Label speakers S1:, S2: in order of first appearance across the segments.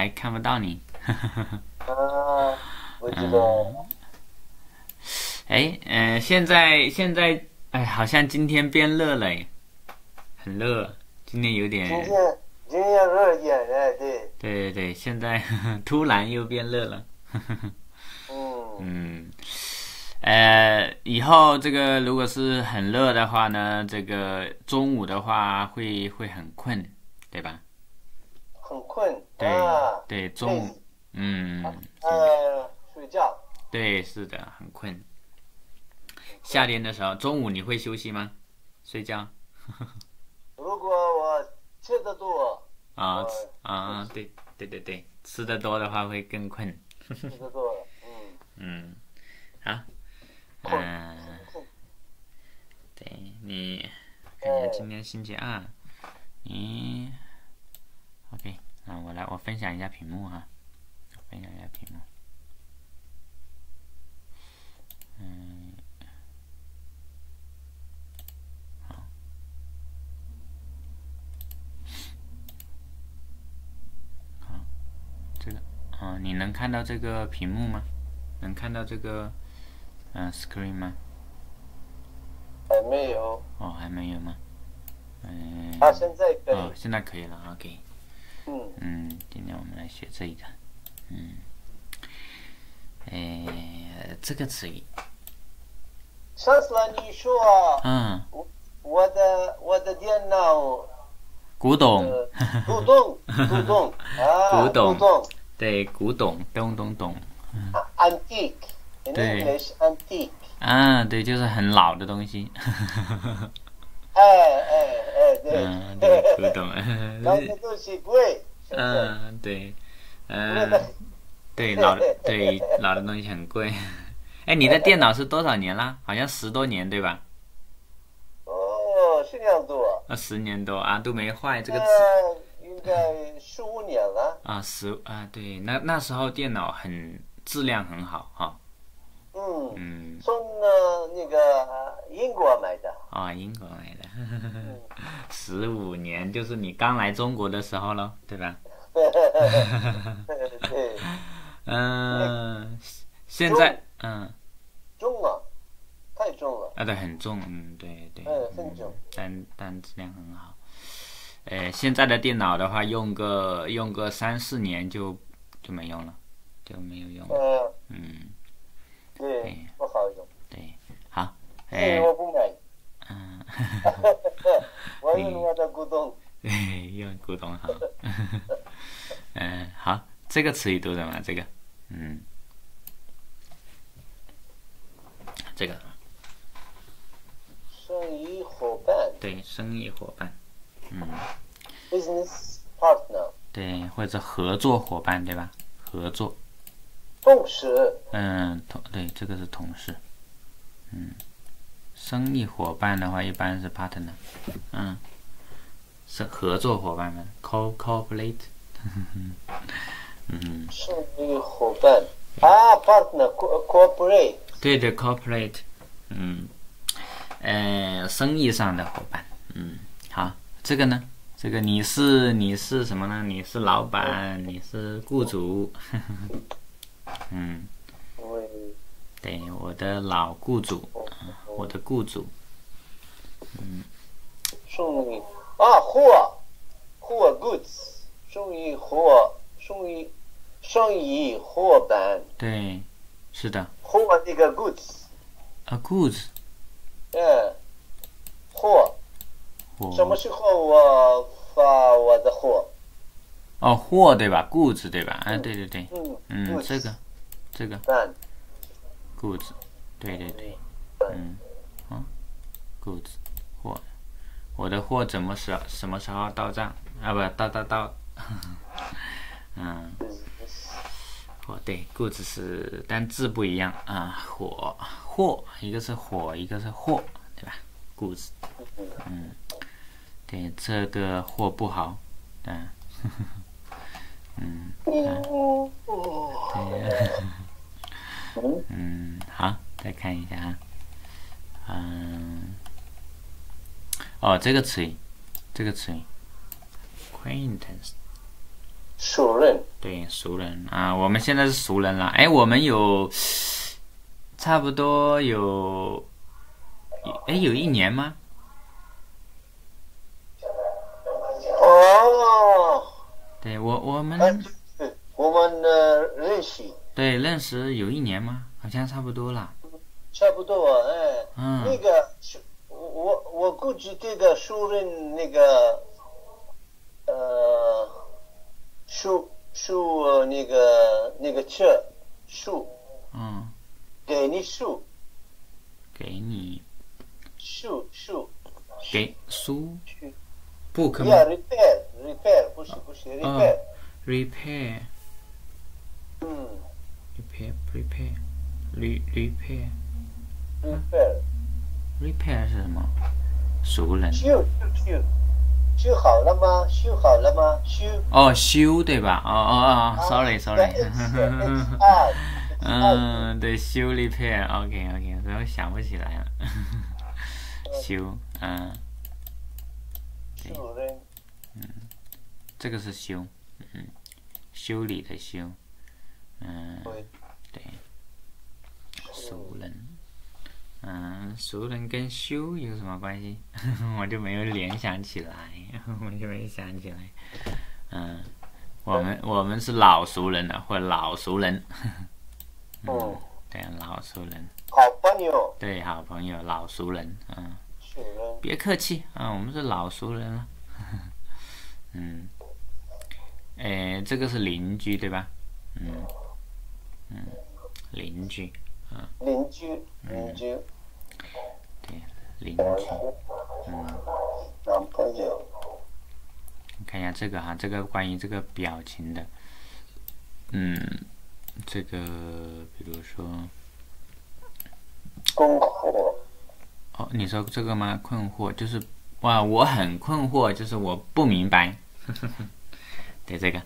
S1: 还看不到你。
S2: 啊，我知道。
S1: 哎，嗯、现在现在，哎，好像今天变热了，哎，很热，今天有点，
S2: 今天今天热一点，哎，对，
S1: 对对对，现在 突然又变热了。
S2: 嗯，
S1: 嗯，呃，以后这个如果是很热的话呢，这个中午的话会会很困，对吧？
S2: 很困
S1: 对、
S2: 啊，
S1: 对，中午
S2: 累，
S1: 嗯，
S2: 呃，睡觉。
S1: 对，是的，很困。夏天的时候，中午你会休息吗？睡觉
S2: 如果我吃的多，
S1: 啊吃啊，对对对对，吃的多的话会更困。
S2: 吃的多，嗯，
S1: 嗯，嗯、
S2: 困
S1: 对你，看一下今天星期二，你，OK，啊，我来，我分享一下屏幕哈，分享一下屏幕。嗯，好，好，这个，啊、你能看到这个屏幕吗？能看到这个，嗯、screen 吗？
S2: 还没有，
S1: 哦，还没有吗？嗯，
S2: 啊现在可
S1: 哦，
S2: 以，
S1: 现在可以了，OK。
S2: 嗯，
S1: 嗯，今天我们来学这一个，嗯，哎，这个词语，
S2: 上次你说
S1: 嗯，
S2: 我的我的电脑
S1: 古董，
S2: 呃古董 古董啊
S1: 古董。
S2: 古董。
S1: 对，古董，咚咚咚
S2: ，antique
S1: 对。
S2: Antique
S1: 啊，对，就是很老的东西，
S2: 哎
S1: 嗯，对，古董，
S2: 那个东西贵，
S1: 嗯，对，嗯
S2: 的，
S1: 对，老的，对，老的东西很贵。哎，你的电脑是多少年啦？好像十多年，对吧？
S2: 哦，是这样多，
S1: 啊，十年多啊，都没坏这个词。
S2: 呃，应该十五年了，
S1: 啊，十啊，对，那那时候电脑很质量很好哈，
S2: 嗯，
S1: 嗯，
S2: 从呃那个英国买的，
S1: 啊、英国买的，十五年就是你刚来中国的时候喽，对吧？
S2: 对，
S1: 嗯、现在嗯，
S2: 重啊，太重了，
S1: 啊对，很重，嗯，对对，
S2: 嗯很重。
S1: 但但质量很好。呃，现在的电脑的话，用个用个三四年就就没用了，就没有用了，
S2: 呃，
S1: 嗯，
S2: 对，不好用，
S1: 对，好，
S2: 所
S1: 哎、
S2: 我不买，
S1: 嗯。
S2: 我用我的古董，
S1: 对，用古董好。嗯，好，这个词语读什么？这个，嗯，这个。
S2: 生意伙伴。
S1: 对，生意伙伴，嗯
S2: ，，business partner，
S1: 对，或者合作伙伴，对吧？合作，
S2: 同事，
S1: 嗯，同对，这个是同事，嗯，生意伙伴的话一般是 partner，嗯，是合作伙伴们，co cooperate，嗯，
S2: 生意伙伴，啊，partner，co cooperate，
S1: 对对，cooperate，嗯，呃，生意上的伙伴，嗯，好，这个呢，这个你是你是什么呢？你是老板，你是雇主，嗯，对，我的老雇主，啊我的雇主，
S2: 送你啊，货，货 goods，送你货，送你生意伙伴，
S1: 对，是的，
S2: 货那个 goods，
S1: 啊，goods，
S2: 嗯，货，什么时候我发我的货？
S1: 哦，货对吧？goods 对吧？啊，对对对，
S2: 嗯
S1: 嗯，这个，这个。
S2: 办
S1: goods，对对对，嗯，啊，goods，货，我的货怎么时什么时候到账？啊，不，到到到，嗯，货对，goods 是，但字不一样啊，火货，一个是火，一个是货，对吧？goods，嗯，对，这个货不好，嗯，嗯，对，嗯，好，再看一下啊，嗯，哦，这个词，这个词，acquaintance，
S2: 熟人，
S1: 对，熟人啊，我们现在是熟人了。哎，我们有差不多有，哎，有一年吗？
S2: 哦，
S1: 对我我
S2: 哎
S1: 们
S2: 对我们呃认识
S1: 对认识有一年吗？好像差不多了。
S2: 差不多，哎，
S1: 嗯
S2: 那个是我我估计这个书人那个呃树树呃那个那个车树
S1: 嗯，
S2: 给你树
S1: 给你
S2: 树树
S1: 给书
S2: 树
S1: book 吗
S2: Yeah, repair, repair，不是不是 repair，、
S1: ？repair
S2: 嗯
S1: repair repair re repair，repair，repair 是什么？熟人。
S2: 修修修，修好了吗？修好了吗？修。
S1: 哦，修对吧？哦哦哦，sorry sorry，
S2: 啊，
S1: 嗯，对，修 repair OK OK，我想不起来了。修，嗯，
S2: 主人，
S1: 这个是修，嗯，修理的修，嗯，
S2: 对，
S1: 对，熟人，嗯，熟人跟修有什么关系？我就没有联想起来，我就没想起来。嗯，我们我们是老熟人了，或老熟人，
S2: 嗯，
S1: 对，老熟人，
S2: 好朋友，
S1: 对，好朋友，老熟人，嗯，别客气啊，我们是老熟人了。嗯，哎，这个是邻居对吧？嗯嗯，邻居，
S2: 邻居，邻居，
S1: 对，邻居。嗯，
S2: 男朋友，
S1: 你看一下这个哈，这个关于这个表情的，嗯，这个比如说，
S2: 困惑，
S1: 哦，你说这个吗？困惑就是哇，我很困惑，就是我不明白。对这个，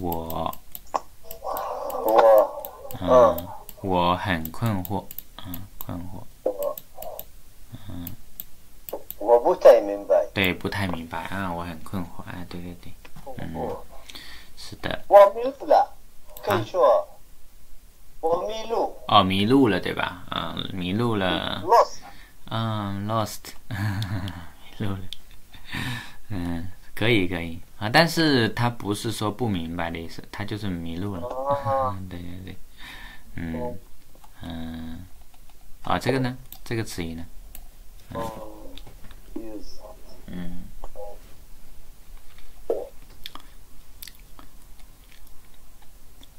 S1: 我。
S2: 我，
S1: 嗯，我很困惑，嗯，困惑，
S2: 我不太明白，
S1: 对，不太明白啊，我很困惑，啊，对对对，
S2: 嗯
S1: 是的，
S2: 我迷路了，可以说，我迷路。
S1: 哦，迷路了，对吧？嗯，迷路了
S2: ，，lost，
S1: 嗯，lost，迷路了，嗯，可以可以。啊，但是他不是说不明白的意思，他就是迷路了，对对 对，嗯。嗯，啊，这个呢，这个词语呢，
S2: 嗯
S1: 嗯。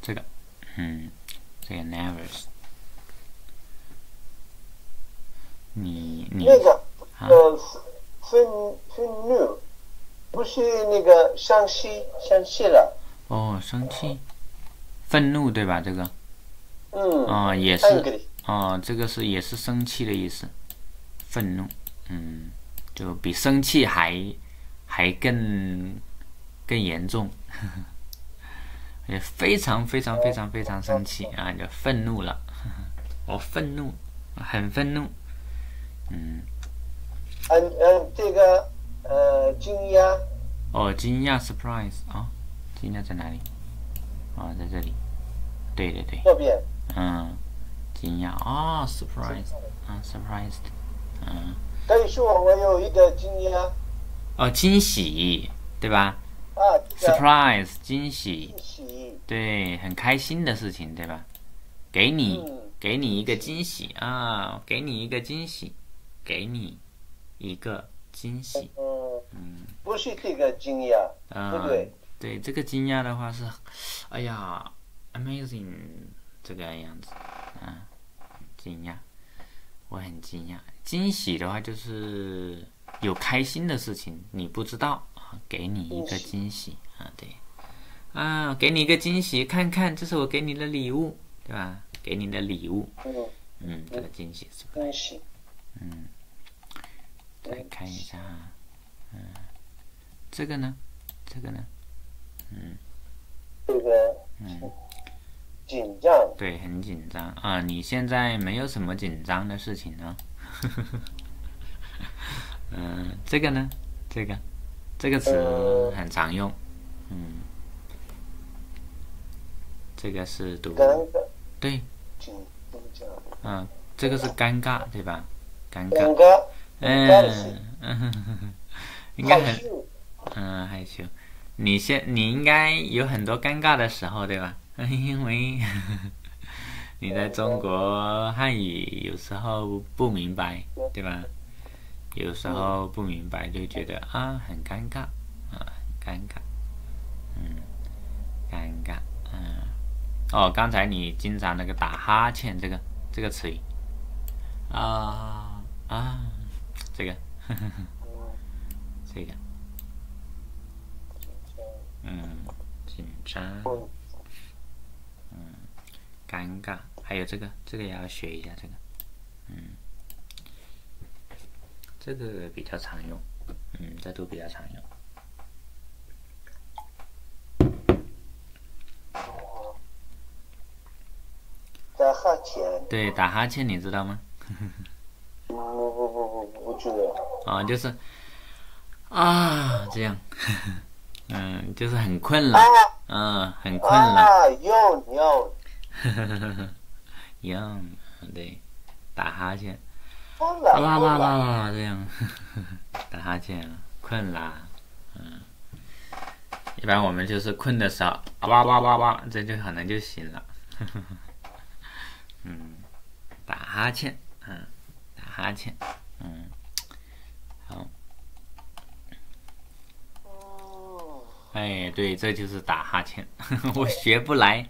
S1: 这个，嗯，这个 nervous，你你
S2: 那个，
S1: 啊？
S2: 呃，愤愤怒，不是那个伤心，生气了，
S1: 哦生气，愤怒对吧？这个
S2: 嗯。
S1: 啊、也是哦，这个是也是生气的意思，愤怒，嗯，就比生气还还更更严重，也非常非常非常非常生气啊，就愤怒了，我 愤怒，很愤怒，嗯，
S2: 嗯嗯，这个呃，惊讶，
S1: 哦，惊讶 surprise 啊、惊讶在哪里？哦，在这里，对对对，
S2: 这边，
S1: 嗯，惊讶啊、s u r p r i s e 啊，surprised，嗯。
S2: 可以说我有一个惊讶
S1: 哦，惊喜，对吧
S2: 啊
S1: ，？surprise，惊喜
S2: 惊，喜，
S1: 对，很开心的事情，对吧？给你，
S2: 嗯
S1: 给你一个惊喜啊，给你一个惊喜，给你一个惊喜，
S2: 嗯，
S1: 嗯，
S2: 不是这个惊讶，
S1: 嗯、
S2: 对不对？
S1: 对，这个惊讶的话是，哎呀，amazing 这个样子，啊，惊讶，我很惊讶。惊喜的话就是有开心的事情，你不知道啊，给你一个惊喜啊，对，啊，给你一个惊喜，看看，这是我给你的礼物，对吧？给你的礼物，
S2: 嗯，
S1: 嗯，这个惊喜是不是？嗯，再看一下啊，嗯，这个呢？这个呢？
S2: 嗯这个
S1: 嗯。
S2: 紧张，
S1: 对，很紧张啊！你现在没有什么紧张的事情呢？嗯，这个呢？这个这个词很常用，嗯，这个是读
S2: 尴尬，
S1: 对？嗯，这个是尴尬对吧？尴尬，嗯，嗯 应该很嗯害羞。你现你应该有很多尴尬的时候对吧？因为你在中国汉语有时候不明白对吧？有时候不明白就觉得啊很尴尬啊很尴尬，嗯，尴尬，嗯。哦，刚才你经常那个打哈欠这个这个词语啊啊，这个 这个嗯紧张，尴尬，还有这个这个也要学一下这个，嗯，这个比较常用，嗯，这都比较常用。
S2: 打哈欠，
S1: 对，打哈欠你知道吗？
S2: 不不不不不不知道，
S1: 啊，就是啊这样，嗯，就是很困了，嗯，很困了。
S2: 啊，有有，
S1: 一样，对，打哈欠，
S2: 好
S1: 哇哇
S2: 了。好
S1: 哇，哇这样，打哈欠，困啦，嗯，一般我们就是困的时候，哇哇哇哇，这就可能就醒了，嗯，打哈欠，嗯，打哈欠，嗯，好，
S2: 嗯
S1: 哎，对，这就是打哈欠，我学不来，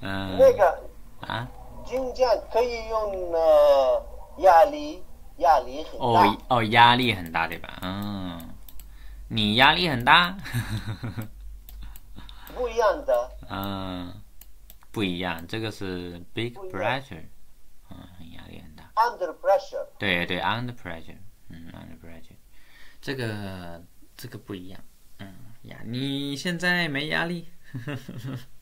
S1: 嗯，
S2: 那个
S1: 啊。
S2: 紧张可以用呃压力，压力很
S1: 哦
S2: 大，
S1: 哦哦，压力很大对吧？嗯，你压力很大，
S2: 不一样的，
S1: 嗯，不一样，这个是 big pressure，嗯，压力很大。
S2: under pressure，
S1: 对对，under pressure，嗯，under pressure，这个这个不一样，嗯呀，你现在没压力，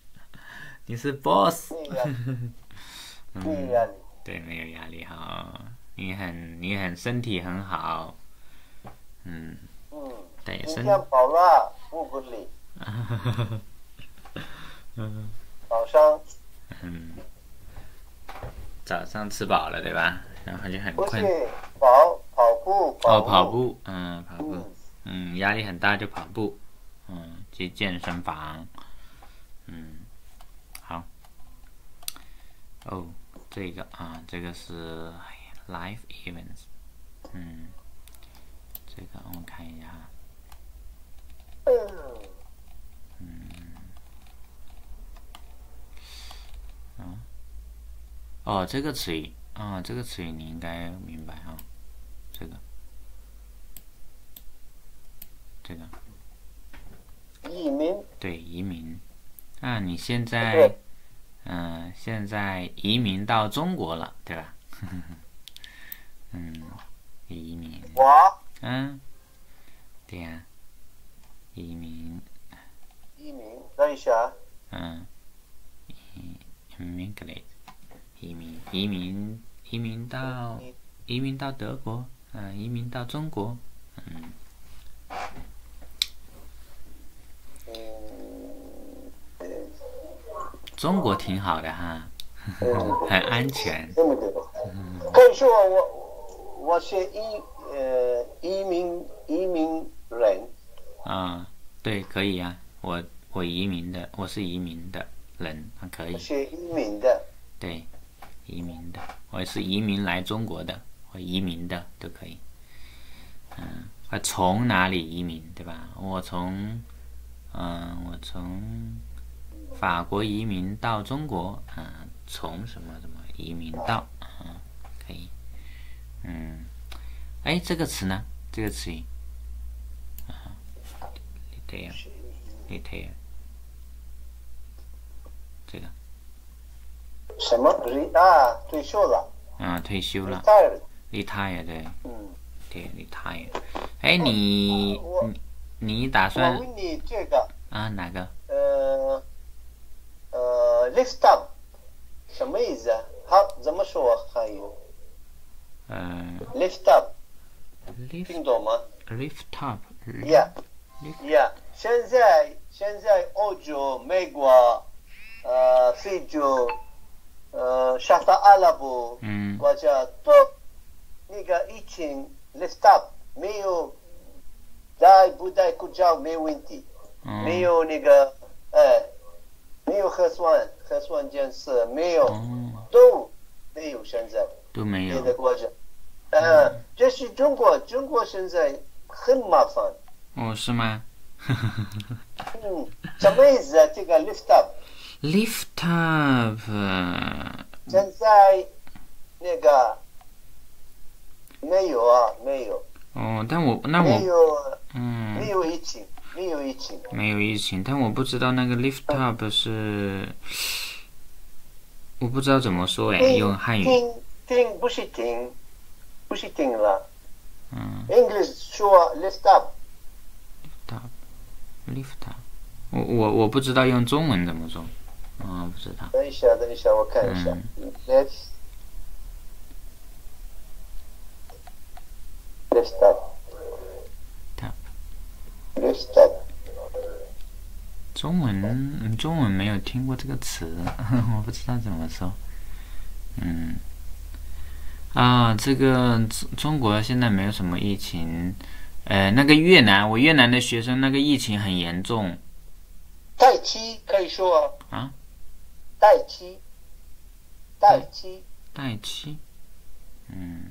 S1: 你是 boss，嗯，
S2: 压力，
S1: 对，没有压力哈，你很你很身体很好，嗯，
S2: 嗯，
S1: 对，身。
S2: 今天跑了五公里，
S1: 嗯。
S2: 早上。
S1: 嗯，早上吃饱了对吧？然后就很困。
S2: 跑跑步，
S1: 哦，跑，步，嗯，跑步。
S2: 嗯，，
S1: 嗯，压力很大就跑步，嗯，去健身房，嗯，好。哦，这个啊，这个是 life events，嗯，这个我们看一下哈，
S2: 嗯，
S1: 哦，这个词语，啊、这个词语你应该明白啊，这个，这个。
S2: 移民，
S1: 对，移民。那你现在
S2: 对，
S1: 嗯、现在移民到中国了，对吧？嗯，移民，
S2: 我？
S1: 嗯，对呀、移民，
S2: 移民，等一下，
S1: 嗯，immigrate，移民，移民，移民到移民。到德国，嗯、移民到中国，嗯，
S2: 嗯，
S1: 中国挺好的哈，
S2: 嗯。
S1: 很安全，
S2: 这么多，可以说我我是移呃移民移民人，
S1: 啊、对，可以呀、我我移民的，我是移民的人，啊，可以。
S2: 我，是移民的，
S1: 对，移民的，我是移民来中国的，我移民的都可以。嗯，我从哪里移民，对吧？我从，嗯，我从法国移民到中国，嗯，从什么什么移民到，嗯，可以，嗯，哎，这个词呢？这个词语，啊，detail。
S2: 是
S1: detail，这个，
S2: 什么啊退休了
S1: 嗯，退休了 retired，，retire 对，
S2: 嗯，
S1: 对，retire。哎，你你你打
S2: 我
S1: 算
S2: 问你这个
S1: 啊哪个？
S2: 呃呃 lift up 什么意思啊？好，怎么说还有
S1: 嗯
S2: lift
S1: up，lift
S2: 听懂吗
S1: ？lift
S2: up？Yeah
S1: Lift-
S2: yeah 现在现在欧洲、美国、呃非洲、呃沙特阿拉伯
S1: 嗯。
S2: 国家都那个疫情 lift up，没有戴不戴口罩没问题，
S1: 哦。
S2: 没有那个哎，没有核酸核酸检测没有，
S1: 哦
S2: 都没有现在。
S1: 都没
S2: 别的
S1: 有
S2: 国家。呃，这是中国，中国现在很麻烦。
S1: 哦是吗
S2: 嗯，什么意思啊？这个 lift
S1: up，？Lift up，呃
S2: 现在那个没有啊，没有，
S1: 哦，但我那
S2: 没
S1: 我
S2: 有，
S1: 嗯
S2: 没有疫情，没有疫情。
S1: 没有疫情，但我不知道那个 lift up 是，我不知道怎么说哎，用汉语，
S2: 停停，不是停，不是停了。
S1: 嗯
S2: English 说 lift
S1: up，，lift up，我我我不知道用中文怎么说，嗯，不知道，
S2: 等一下，等一下，我看一下。Let's lift up。
S1: 中文嗯中文没有听过这个词，我不知道怎么说，嗯，啊，这个中中国现在没有什么疫情，呃，那个越南，我越南的学生那个疫情很严重。
S2: 代期可以说。
S1: 啊，
S2: 代期，代期，
S1: 代期，嗯，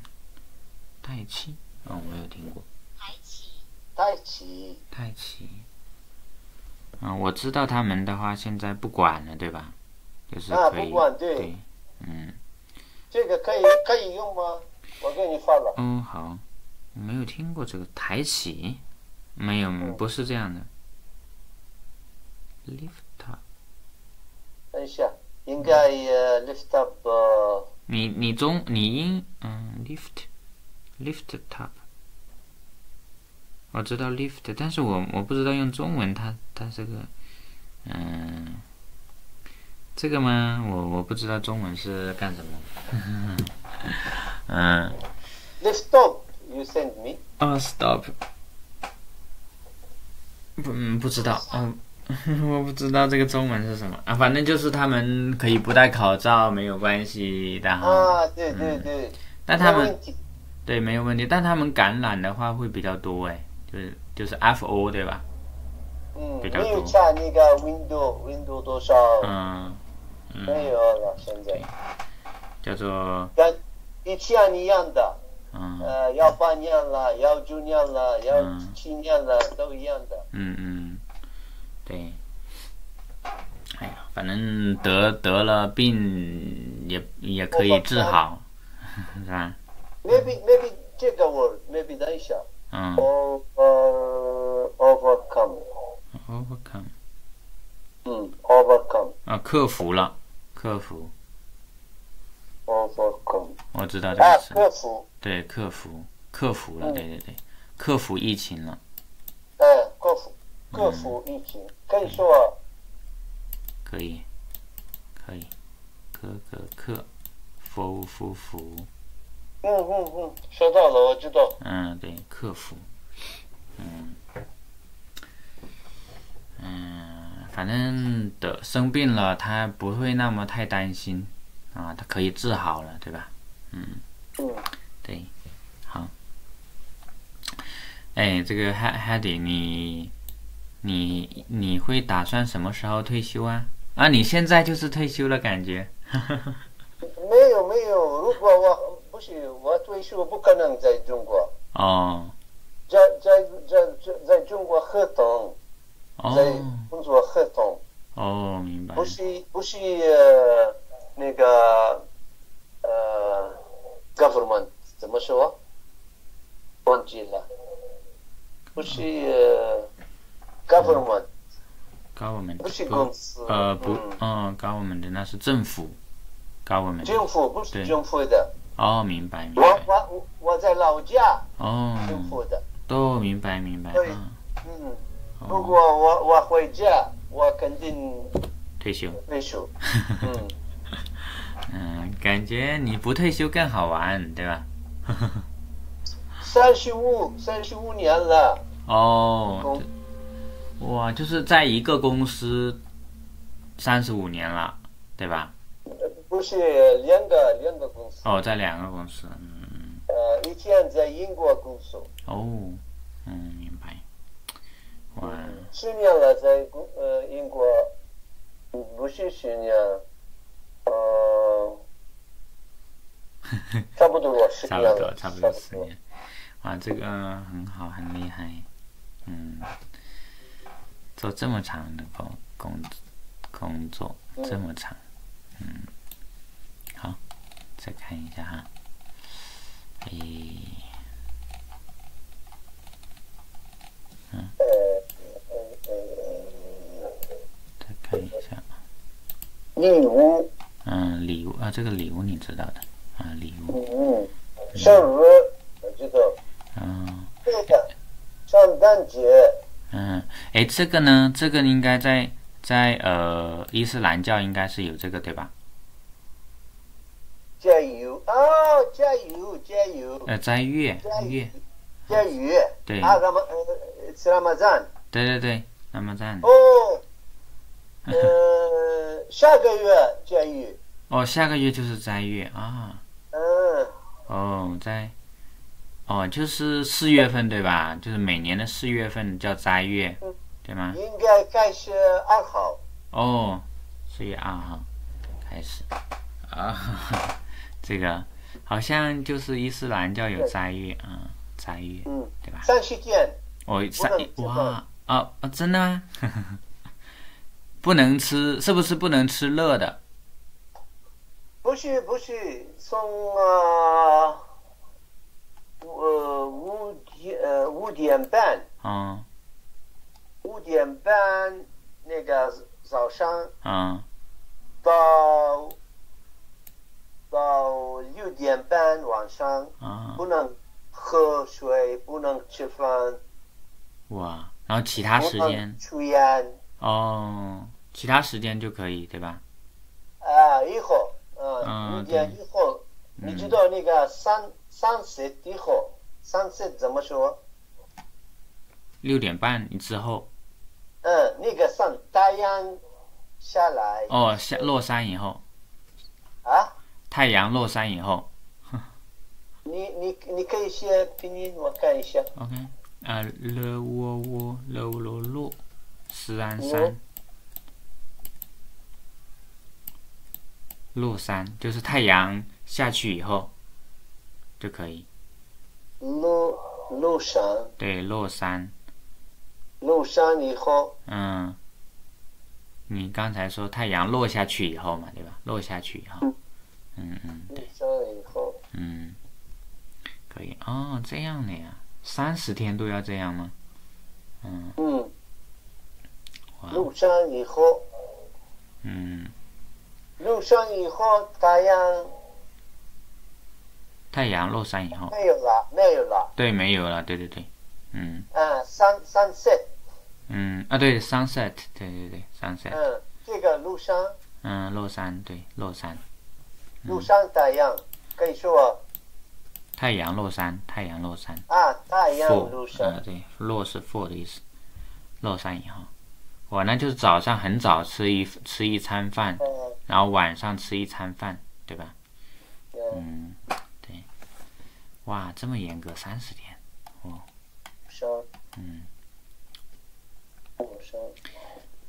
S1: 代期，哦，我有听过
S2: 代期，
S1: 代期，嗯，我知道他们的话现在不管了，对吧？就是
S2: 啊
S1: 可以，
S2: 不管对。
S1: 对，嗯，
S2: 这个可以可以用吗？我给你发了。
S1: 哦，好，没有听过这个抬起，没有，不是这样的。lift up，
S2: 等一下，应该呃 lift up 呃。
S1: 你你中你英嗯 lift lift top，我知道 lift，但是我我不知道用中文它它这个嗯这个吗？我我不知道中文是干什么。嗯。
S2: The stop you send me
S1: 啊、s t o p 不，嗯，不知道，嗯，我不知道这个中文是什么啊，反正就是他们可以不戴口罩没有关系的哈，
S2: 啊，对对对，
S1: 但他们。对没有问题，但他们感染的话会比较多哎，就是就是 F O 对吧？
S2: 嗯，没有查那个 window window 多少，
S1: 嗯
S2: 没有了，现在。
S1: 叫做
S2: 跟以前一样的，
S1: 嗯。
S2: 呃，要八年了，要九年了，要
S1: 嗯。
S2: 七年了，都一样的。
S1: 嗯嗯，对，哎呀，反正得得了病也也可以治好，是吧
S2: ？Maybe maybe 这个 word maybe 等一下
S1: 嗯。
S2: Over
S1: overcome，，overcome
S2: 嗯，overcome。
S1: 啊，克服了，克服
S2: ，overcome。
S1: 我知道这
S2: 啊
S1: 个，词，
S2: 克服，
S1: 对，克服，克服了，
S2: 嗯。
S1: 对对对，克服疫情了，
S2: 哎，克服克服疫情，可以说
S1: 可以，可以，克克克，服服服，
S2: 嗯嗯嗯，收到了，我知道。
S1: 嗯，对，克服，嗯，嗯，反正得生病了，他不会那么太担心啊，他可以治好了，对吧？
S2: 嗯，
S1: 对，好。哎，这个 Ha Hedy，你你你会打算什么时候退休啊？啊，你现在就是退休了，感觉。
S2: 没有没有，如果我不是我退休，不可能在中国，
S1: 哦
S2: 在在在在在中国合同，在
S1: 哦
S2: 工作合同。
S1: 哦，明白。
S2: 不。是不是呃那个呃 government 怎么说？忘记了，不是呃
S1: government，government
S2: 不是公司，
S1: 呃不，
S2: 嗯。
S1: 嗯，government 那是政府，government。
S2: 政府不是政府的，
S1: 哦，明白明
S2: 我
S1: 白，
S2: 我我我在老家
S1: 哦，
S2: 政府的，
S1: 都明白明白
S2: 嗯，如
S1: 哦，
S2: 果我我回家，我肯定
S1: 退休，
S2: 退休，嗯，
S1: 嗯，感觉你不退休更好玩，对吧？
S2: 三十五三十五年了，
S1: 哦
S2: 工，
S1: 哇，就是在一个公司三十五年了，对吧？
S2: 不是两个两个公司，
S1: 哦，在两个公司，嗯，
S2: 呃，以前在英国工作，
S1: 哦，嗯，明白。哇，
S2: 十年了在公呃英国，嗯不是十年，呃，差不多十年了，
S1: 不多，差不多十年。哇，这个很好，很厉害。嗯，做这么长的工工工作，这么长。嗯，好，再看一下哈。诶，
S2: 呃呃呃，
S1: 再看一下。
S2: 礼物，
S1: 嗯，礼物啊，这个礼物你知道的。啊，礼物。
S2: 嗯，生日我知道，
S1: 嗯
S2: 这个。圣诞。节，
S1: 嗯，诶，这个呢，这个应该在在呃伊斯兰教应该是有这个对吧？
S2: 加油哦，加
S1: 呃，斋月月，
S2: 加油，
S1: 对。
S2: 啊，拉玛呃，赞。
S1: 对对对，那么赞。
S2: 哦，呃，下个月加油，
S1: 哦，下个月就是斋月啊。
S2: 嗯，
S1: 哦，斋，哦，就是四月份对吧？就是每年的四月份叫斋月，对吗？
S2: 应该开始二号，
S1: 哦，四月二号开始。啊，这个好像就是伊斯兰教有斋月啊，斋月
S2: 嗯，
S1: 对吧？
S2: 三十天，
S1: 哦，三哇啊啊，真的吗？不能吃，是不是不能吃热的？
S2: 不是不是，从啊，呃五点呃五点半，
S1: 嗯
S2: 五点半那个早上
S1: 嗯
S2: 到到六点半晚上
S1: 嗯，
S2: 不能喝水，不能吃饭，
S1: 哇，然后其他时间？
S2: 抽烟
S1: 哦，其他时间就可以对吧？
S2: 啊，以后，嗯，
S1: 嗯
S2: 五点以后，你知道那个 sun sunset 以后，sunset 怎么说？
S1: 六点半之后。
S2: 嗯，那个 sun 太阳下来。
S1: 哦，下落山以后，
S2: 啊，
S1: 太阳落山以后。
S2: 你你你可以写拼音，我看一下。
S1: ，OK，呃，了窝窝了落落，斯安
S2: 我
S1: 山，落山就是太阳下去以后就可以，
S2: 路路上
S1: 对，落山，
S2: 路上以后，
S1: 嗯，你刚才说太阳落下去以后嘛，对吧？落下去以后，嗯嗯
S2: 路上以后，
S1: 嗯，可以。哦，这样的呀，三十天都要这样吗？嗯，
S2: 嗯，
S1: 哇，
S2: 路上以后，
S1: 嗯，
S2: 路上以后太阳。
S1: 太阳落山以后，
S2: 没有了，没有了。
S1: 对，没有了，对对对，嗯。
S2: 啊，sun sunset，
S1: 嗯啊，对，sunset，对对对，sunset，
S2: 嗯，这个路上
S1: 嗯，落山，对，落山，
S2: 路上太阳可以说。
S1: 太阳落山，太阳落山。
S2: 啊，太阳路
S1: ，for，
S2: 上
S1: 呃，对，落是 for 的意思，落山以后，我呢就是早上很早吃一吃一餐饭，
S2: 嗯。
S1: 然后晚上吃一餐饭，对吧？
S2: 嗯，
S1: 嗯，对，哇，这么严格，三十天，
S2: 路上
S1: 嗯。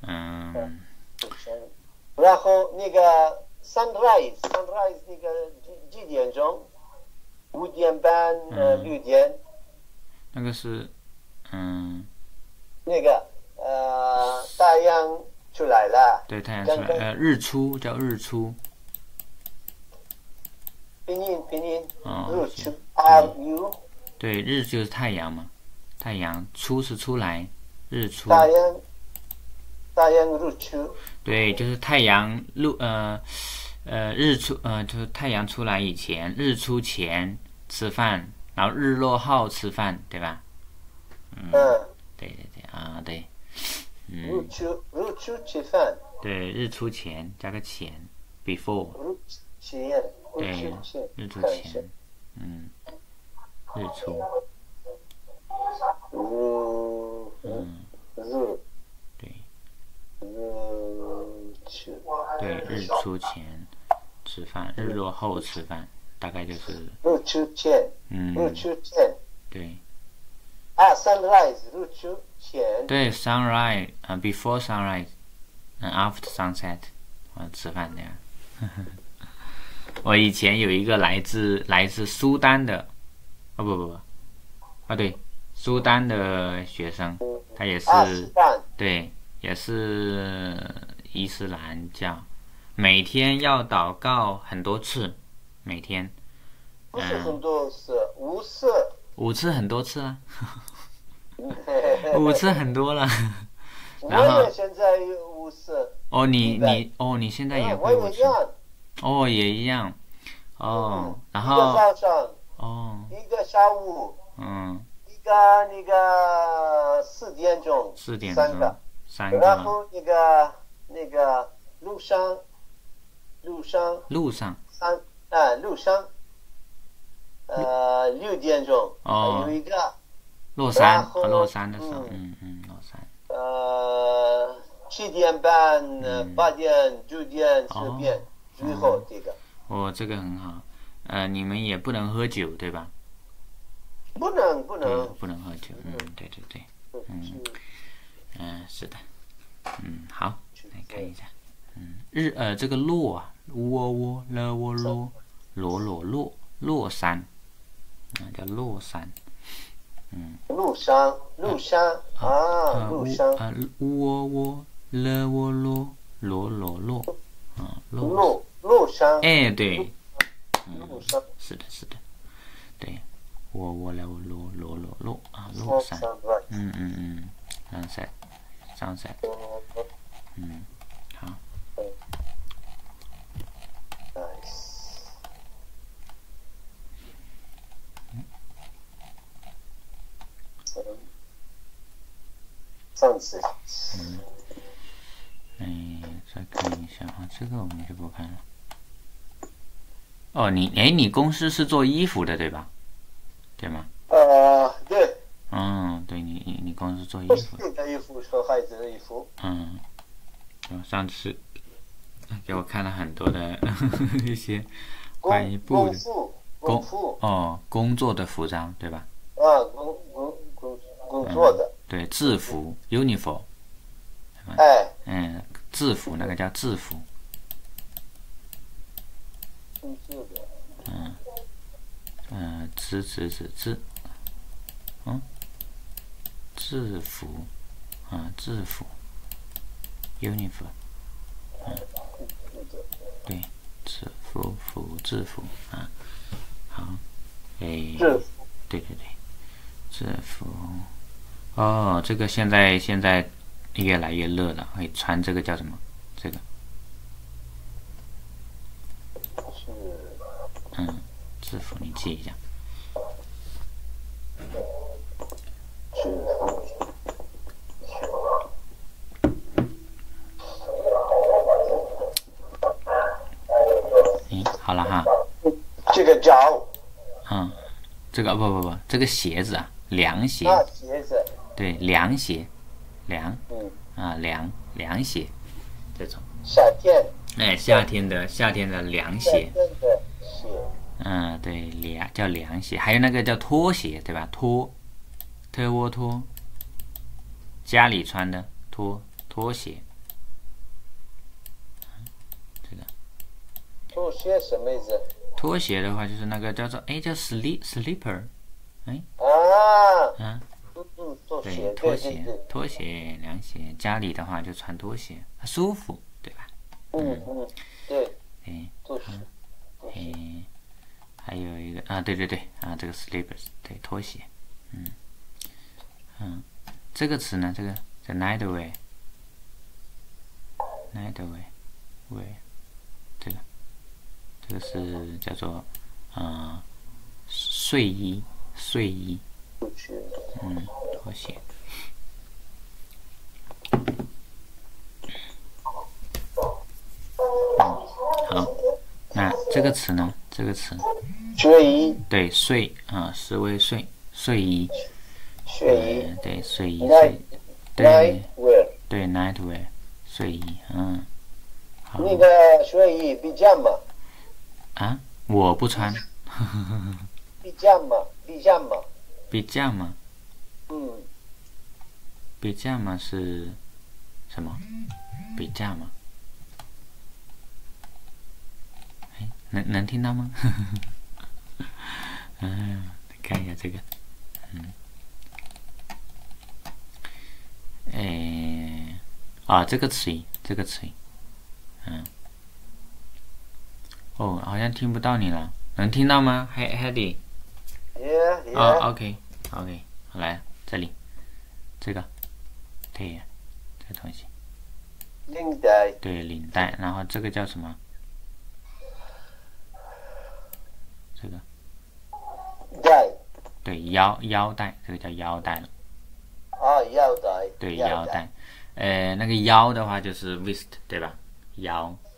S1: 嗯。
S2: 路上，然后那个 sunrise sunrise 那个几几点钟？五点半呃
S1: 嗯。
S2: 六点
S1: 那个是，嗯，
S2: 那个呃太阳出来了，
S1: 对，太阳出来，呃，日出叫日出，
S2: 拼音拼音
S1: 哦
S2: 日出 R U
S1: 对，日就是太阳嘛，太阳出是出来，日出，
S2: 太阳太阳日出
S1: 对，就是太阳入呃呃日出呃就是太阳出来以前，日出前吃饭，然后日落后吃饭，对吧？
S2: 嗯
S1: 对对对啊，对，
S2: 日
S1: 嗯，
S2: 出日出吃饭。
S1: 对，日出前加个前，before，
S2: 日前
S1: 对
S2: 日出前
S1: 嗯，日出，
S2: 日
S1: 嗯。
S2: 日
S1: 对，日出前吃饭，日落后吃饭，大概就是
S2: 日出前，嗯日
S1: 嗯，
S2: 出前
S1: 对
S2: 啊，sunrise 日出前，
S1: 对，sunrise 嗯、b e f o r e sunrise，嗯，after sunset，嗯，吃饭那样。我以前有一个来自来自苏丹的，哦不不不，啊对，苏丹的学生，他也是
S2: 啊，
S1: 对，也是伊斯兰教，每天要祷告很多次，每天。
S2: 不是很多是五次，
S1: 五次很多次啊，五次很多了。
S2: 我
S1: 然后
S2: 也现在五次，
S1: 哦，你你哦，你现在也会五次。哦，也一样。哦
S2: 嗯，一个
S1: 然后
S2: 早上，
S1: 哦，
S2: 一个下午，
S1: 嗯，
S2: 一个那个四点钟，
S1: 四点
S2: 三个然
S1: 个
S2: 后那个那个路上，路上
S1: 路上。
S2: 三啊路上，呃六点钟，
S1: 哦。
S2: 有一个
S1: 落山
S2: 然后
S1: 啊，落山的时候，
S2: 嗯。
S1: 嗯嗯，落山。
S2: 呃七点半、呃
S1: 嗯。
S2: 八点、九点、十
S1: 哦。
S2: 点，最后这个。
S1: 哦，这个很好。呃，你们也不能喝酒，对吧？
S2: 不能不能，，
S1: 不能喝酒。嗯，对对对，
S2: 嗯
S1: 嗯，是的。嗯，好，来看一下。嗯，日呃，这个洛啊，窝窝了窝落，罗罗洛洛山，啊，叫洛山。
S2: 路上路上啊
S1: 呃，乌
S2: 路上
S1: 啊，窝窝了窝落，罗罗洛，啊，洛。
S2: 路路上
S1: 哎，对，
S2: 路上
S1: 是的，是的，对，窝窝了窝罗罗罗洛啊，洛
S2: 路
S1: 山。嗯嗯嗯，上山，上山，嗯，好
S2: ，Nice. 上次
S1: 哎，再看一下啊，这个我们就不看了。哦，你哎，你公司是做衣服的对吧？对吗？
S2: 呃，对，
S1: 嗯，对你你你公司做衣服，
S2: 这个衣服，是孩子的衣服。
S1: 嗯，我上次给我看了很多的 一些关于布的工哦工作的服装对吧？
S2: 啊，工工工工作的，
S1: 对，制服 uniform，
S2: 哎，
S1: 嗯，制服那个叫制服，
S2: 工作的，
S1: 嗯，制制制制，嗯，制服，啊，制服，uniform，嗯，对，制服服制服啊，好，诶，
S2: 制服。
S1: 对对对，制服，哦，这个现在现在越来越热了，会穿这个叫什么？这个，嗯，制服你记一下。
S2: 制服。
S1: 嗯，好了哈，
S2: 这个脚。
S1: 嗯，这个不不不，这个鞋子啊，凉鞋，
S2: 啊，鞋子，
S1: 对，凉鞋，凉。
S2: 嗯，
S1: 啊凉凉鞋，这种，
S2: 夏天。
S1: 哎，夏天的夏天的凉
S2: 夏
S1: 鞋。嗯，对，凉叫凉鞋，还有那个叫拖鞋，对吧？拖，特窝拖，家里穿的拖拖鞋，这个
S2: 拖鞋什么意思？
S1: 拖鞋的话就是那个叫做哎叫 slip slipper，哎。
S2: 啊，
S1: 嗯，
S2: 嗯嗯，拖
S1: 对，拖鞋拖鞋凉鞋，家里的话就穿拖鞋，舒服，对吧？
S2: 嗯嗯，对，
S1: 哎哎，还有一个啊，对对对啊，这个 slippers 对拖鞋，嗯。嗯，这个词呢，这个叫 nightwear，nightwear wear，这个这个是叫做呃睡衣睡衣，嗯，拖鞋。好，那这个词呢？这个词。
S2: 睡衣，
S1: 对睡啊，是为睡睡衣，
S2: 睡衣。
S1: 嗯，对睡衣
S2: Night-
S1: 睡，对
S2: ，night wear，
S1: 对 nightwear 睡衣，嗯，好。
S2: 那个睡衣比较嘛，
S1: 啊，我不穿，
S2: 比较嘛，比较嘛，
S1: 比较嘛，
S2: 嗯，
S1: 比较嘛是什么？比较嘛？哎，能能听到吗？嗯，看一下这个，嗯，哎，啊，这个词语，这个词语，嗯，哦，好像听不到你了，能听到吗？黑 Hedy，
S2: 也也，
S1: 哦，OK，OK，来这里，这个，对，这个东西，
S2: 领带，
S1: 对，领带，然后这个叫什么？这个，
S2: 带，
S1: 对，腰腰带，这个叫腰带。了，
S2: 啊，腰带，
S1: 对，腰带，呃，那个腰的话就是 wrist，对吧？腰，嗯，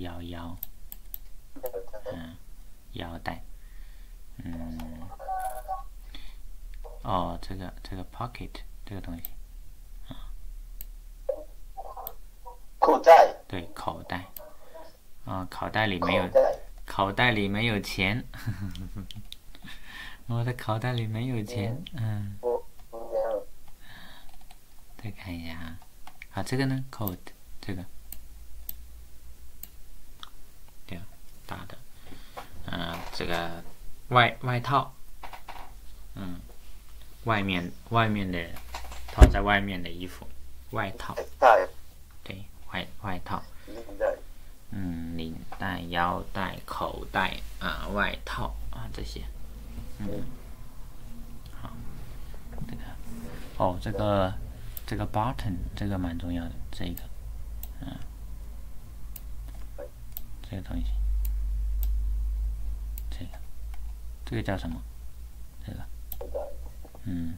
S1: 腰腰，嗯，腰带，嗯，哦，这个这个 pocket 这个东西，
S2: 口袋，
S1: 对，口袋，啊、口袋里没有
S2: 口，袋，
S1: 里没有钱，我的口袋里没有钱，嗯，再看一下啊，好，这个呢，coat 这个，对，大的，嗯、这个外外套，嗯，外面外面的套在外面的衣服，外套，
S2: 带，
S1: 对，外外套，嗯，领带、腰带、口袋啊、外套啊这些，嗯，好，这个，哦，这个这个 button 这个蛮重要的，这个，嗯，这个东西，这个，这个叫什么？这个，嗯，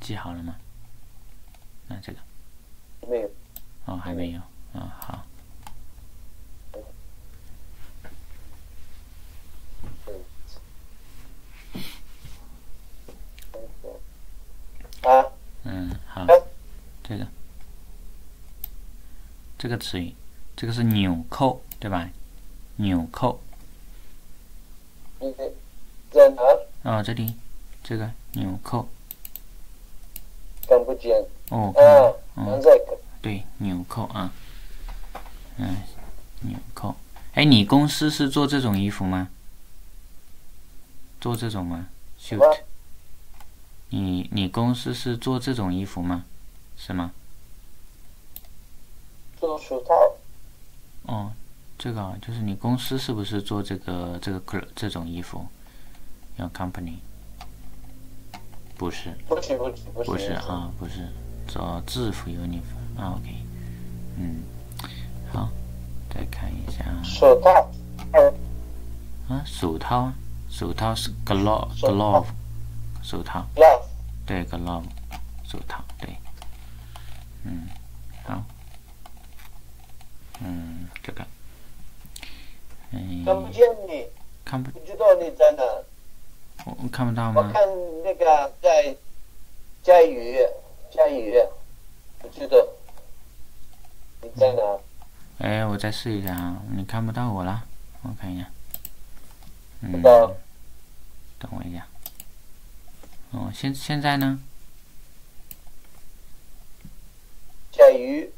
S1: 记好了吗？那这个，
S2: 没有，
S1: 哦，还没有，嗯，好。
S2: 啊，
S1: 嗯，好
S2: 哎，
S1: 这个这个词语，这个是纽扣，对吧？纽扣，
S2: 你在哪？
S1: 哦，这里这个纽扣，
S2: 看不见，
S1: 哦，
S2: 啊，
S1: 看
S2: 看这个，
S1: 对，纽扣啊，嗯，纽扣。哎，你公司是做这种衣服吗？做这种吗？suit？你你公司是做这种衣服吗？是吗？
S2: 做手套，
S1: 哦，这个啊就是你公司是不是做这个这个 cl- 这种衣服？Your company？不是，
S2: 不是不是不是，
S1: 啊，不是做制服 uniform 啊，OK，嗯，好，再看一下
S2: 手套，
S1: 啊，手套啊，手套是 glove glove，手套
S2: ，glove，
S1: 对 glove，手套，对，嗯，好，嗯，这个，嗯，
S2: 看不见你，
S1: 看不，
S2: 不知道你在哪。
S1: 我我看不到吗？
S2: 我看那个在下雨，下雨，不知道你在哪？
S1: 哎，我再试一下啊，你看不到我了，我看一下，嗯等我一下，哦，现现在呢？
S2: 在雨，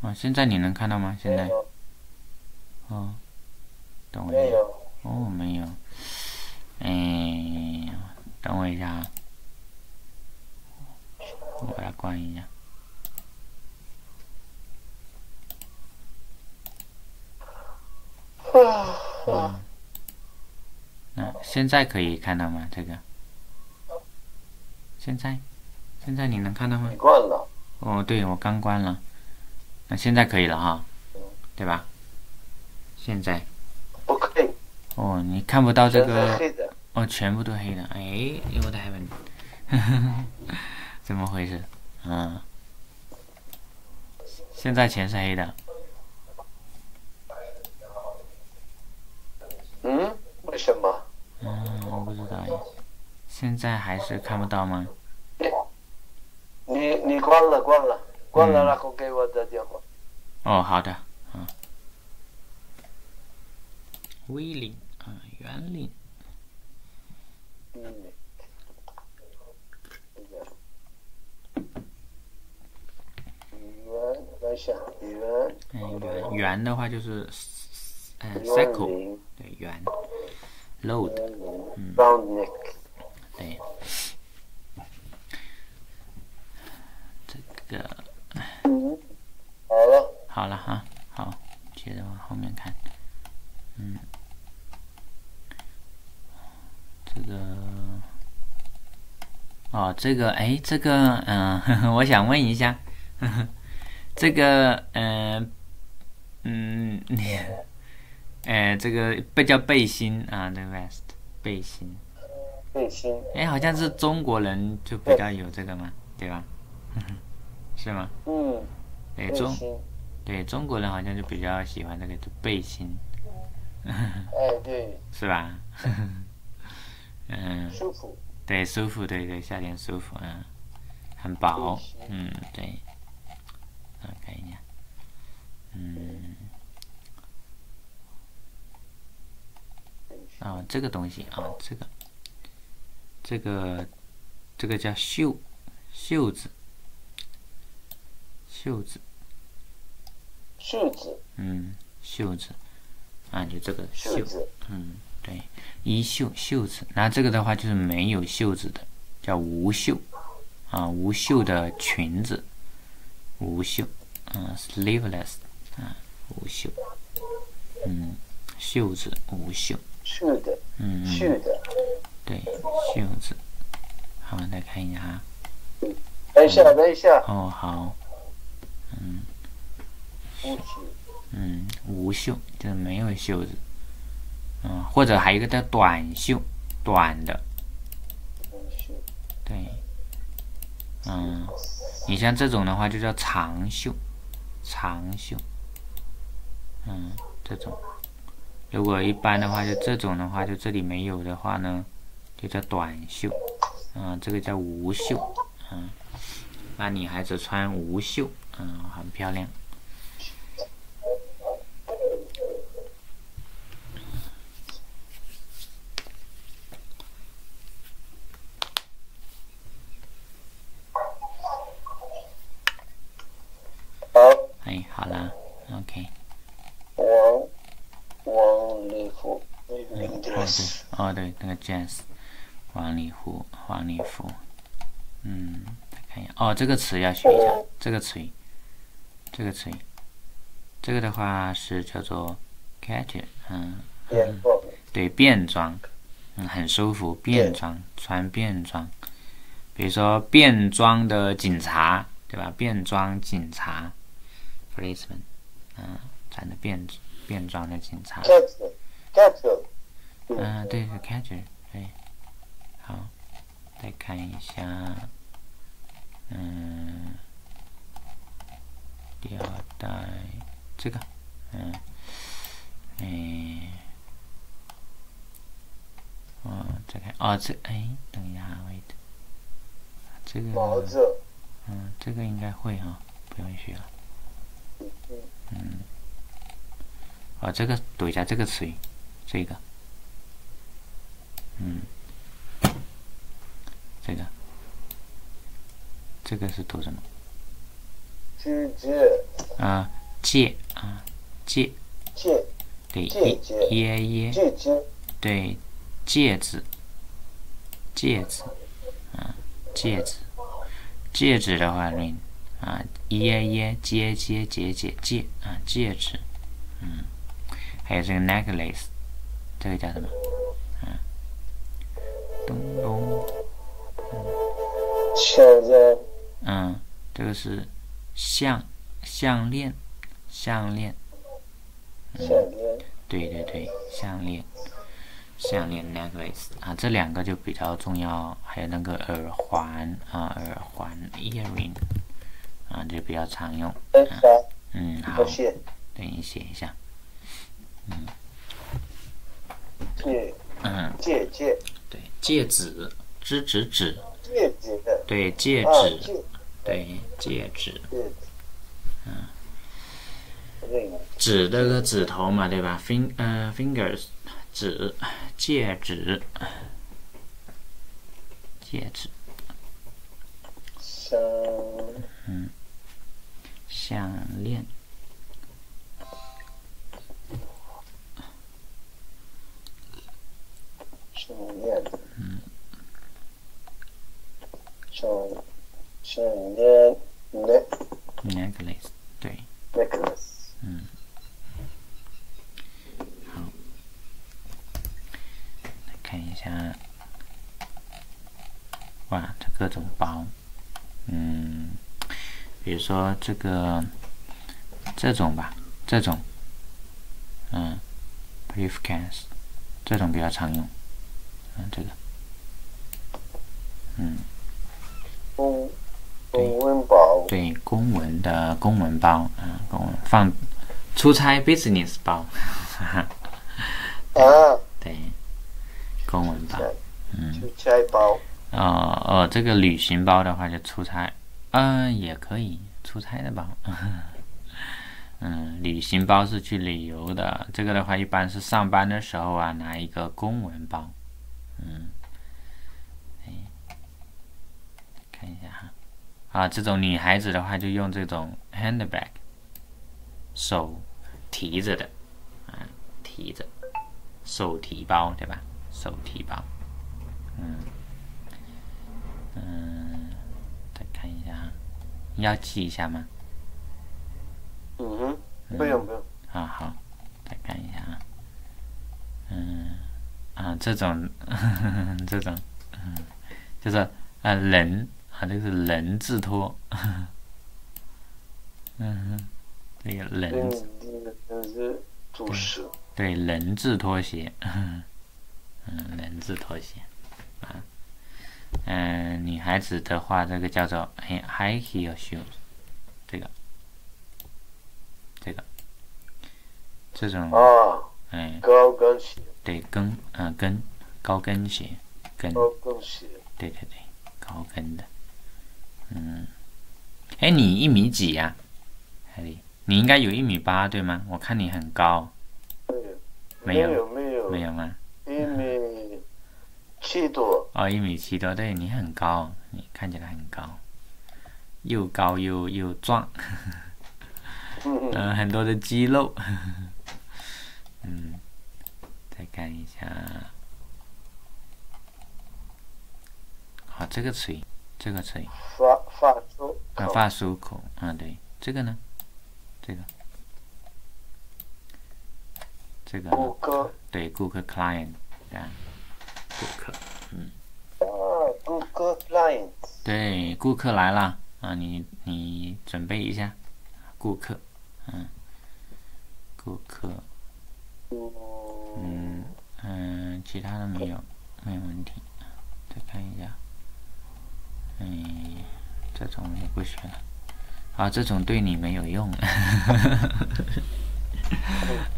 S1: 哦，现在你能看到吗？现在，哦，等我一下，哦，没有，哎，等我一下啊，我把它关一下。嗯，那现在可以看到吗？这个，现在，现在你能看到吗？
S2: 关了，
S1: 哦，对，我刚关了，那现在可以了哈，对吧？现在，哦，你看不到这个，哦，全部都黑的，哎，我的 heaven，怎么回事？嗯，现在全是黑的，
S2: 嗯，为什么？
S1: 嗯，我不知道耶，现在还是看不到吗？
S2: 你你关了关了。关了，然后给我打电话。
S1: 哦，好的，嗯。微领啊，圆领。
S2: 嗯。圆。
S1: 嗯，圆圆的话就是，呃，circle，对，圆。load，嗯。对。这个
S2: 嗯，好了。
S1: 好了哈，好，接着往后面看。嗯，这个，哦，这个，哎，这个，嗯、呵 我想问一下，呵 呵这个，嗯、嗯，你，呃，这个被叫背心啊，the vest，背心，
S2: 背心。
S1: 哎，好像是中国人就比较有这个嘛，对吧？是吗？
S2: 嗯，
S1: 对中。对中国人好像就比较喜欢这个背心，
S2: 哎，对，
S1: 是吧？嗯，
S2: 舒服。
S1: 对，舒服，对对，夏天舒服，嗯，很薄，嗯，对，我看一下，嗯，哦，这个东西啊、这个，这个，这个叫袖，袖子，袖子，
S2: 袖子，
S1: 嗯，袖子，啊，就这个
S2: 袖子。
S1: 嗯，对，衣袖袖子，那这个的话就是没有袖子的，叫无袖，啊，无袖的裙子，无袖，嗯，sleeveless，啊，无袖，嗯，袖子无袖，
S2: 袖的，
S1: 嗯，嗯
S2: 袖的。
S1: 对，袖子，好，再看一下啊，
S2: 等一下，等一下。
S1: 哦，好，
S2: 不许。
S1: 嗯，无袖就是没有袖子，嗯，或者还有一个叫短袖，短的。对，嗯，你像这种的话就叫长袖，长袖，嗯，这种，如果一般的话就这种的话，就这里没有的话呢，就叫短袖，嗯，这个叫无袖，嗯，那女孩子穿无袖，嗯，很漂亮。
S2: 好，
S1: 哎，好啦，OK，
S2: 王王礼服，领
S1: 哦对
S2: dress，，
S1: 个 jazz，黄礼服，黄礼服，嗯，再看一下，哦，这个词要学一下，这个词语，这个词语，这个的话是叫做 catch，嗯，
S2: 便装，
S1: 对，便装，嗯，很舒服，便装，穿便装，比如说便装的警察，对吧？便装警察，policeman，嗯，穿的便便装的警察。
S2: catch
S1: 嗯，对，是 catcher，哎，好，再看一下，嗯，吊带，这个，嗯，哎，哦，再看，哦，这，哎，等一下这个，嗯，这个应该会哈、不用学了，嗯，哦，这个读一下这个词语，这个。嗯，这个，这个是读什么？
S2: 指指
S1: 啊，戒啊，戒，
S2: 戒
S1: 对，耶耶，
S2: 戒指
S1: 对，戒指，戒指，啊，戒指，戒指的话，ring，啊，耶耶，接接结结戒啊，戒指，嗯，还有这个 necklace，这个叫什么？啊，咚咚。
S2: 现在
S1: 嗯，这个是项项链，项链，
S2: 项链。
S1: 对对对，项链，项链 necklace 啊，这两个就比较重要，还有那个耳环啊，耳环 earring 啊，就比较常用。嗯，好
S2: 我，写
S1: 对你写一下。
S2: 戒
S1: 嗯，
S2: 戒戒
S1: 对，戒指，指指指，
S2: 戒指的。
S1: 对，戒
S2: 啊
S1: 指，对，戒指，
S2: 戒指。嗯。
S1: 指这个指头嘛，对吧？fin 呃 fingers 指戒指，戒指，
S2: 项
S1: 嗯，项链，嗯，
S2: 项项链 neck
S1: necklace，对
S2: ，necklace。
S1: 嗯，好，来看一下，哇，这各种包，嗯，比如说这个这种吧，这种，嗯，briefcase，这种比较常用，嗯，这个，嗯，
S2: 公公文包。
S1: 对，公文的公文包，嗯，公文放出差 business 包，
S2: 啊，
S1: 对，公文包。嗯，
S2: 出差包。
S1: 哦哦，这个旅行包的话就出差，嗯、也可以出差的包。嗯，旅行包是去旅游的，这个的话一般是上班的时候啊拿一个公文包。嗯，哎，看一下哈，啊，这种女孩子的话就用这种 handbag，手提着的，啊，提着，手提包对吧？手提包。嗯，嗯，再看一下哈，要记一下吗？
S2: 嗯哼，不用不用，
S1: 啊，好，再看一下啊，嗯，啊，这种，这种，嗯，就是啊人啊，这个是人字拖，嗯，这个人
S2: 嗯
S1: 字，对，人字拖鞋，嗯，人字拖鞋，啊，嗯，女孩子的话，这个叫做 high high heel shoes，这个，这个，这种，
S2: 啊，
S1: 哎，
S2: 高跟鞋，
S1: 对，跟，嗯、跟高跟鞋，跟，
S2: 高跟鞋，
S1: 对对对，高跟的，嗯，哎，你一米几呀、海里？你应该有一米八对吗？我看你很高，
S2: 没有？
S1: 没有
S2: 没有。没有
S1: 吗？
S2: 一米七多，
S1: 哦，一米七多，对你很高，你看起来很高，又高又又壮，
S2: 嗯
S1: 嗯、很多的肌肉，嗯，再看一下，好、这个词语，这个词语，
S2: 发发出
S1: 啊，
S2: 口
S1: 发出口，嗯，对，这个呢，这个，这个，
S2: 顾客
S1: 对，顾客 client，啊，顾客，
S2: 啊，顾客 client，
S1: 对，顾客来了啊，你你准备一下，顾客，嗯，顾客，
S2: 嗯，
S1: 其他的没有，没有问题，再看一下，嗯，这种我不选了，啊，这种对你没有用，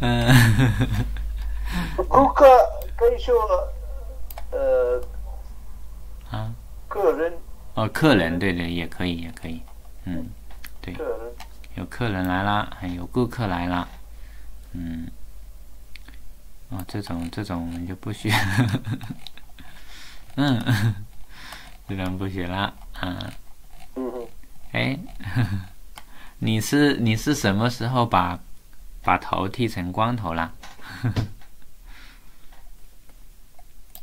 S1: 嗯，
S2: 顾客可以说呃
S1: 啊，
S2: 个人
S1: 哦，客人，对对，也可以，也可以，嗯，对。
S2: 个人。
S1: 有客人来啦，还有顾客来啦，嗯，哦，这种这种我们就不学，嗯，这种不学了，啊，
S2: 嗯哼。
S1: 哎，你是你是什么时候把把头剃成光头啦？